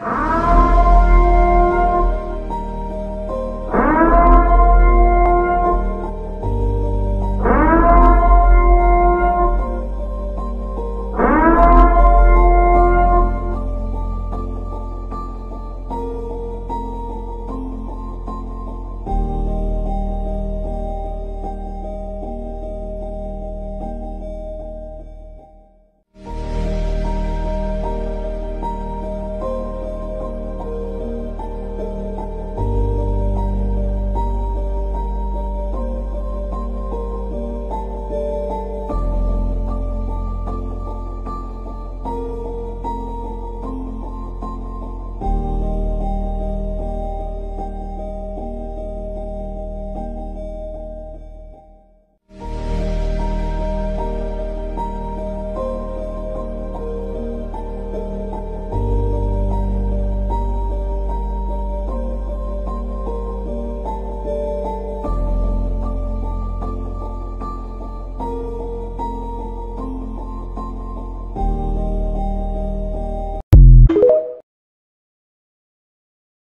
Ah!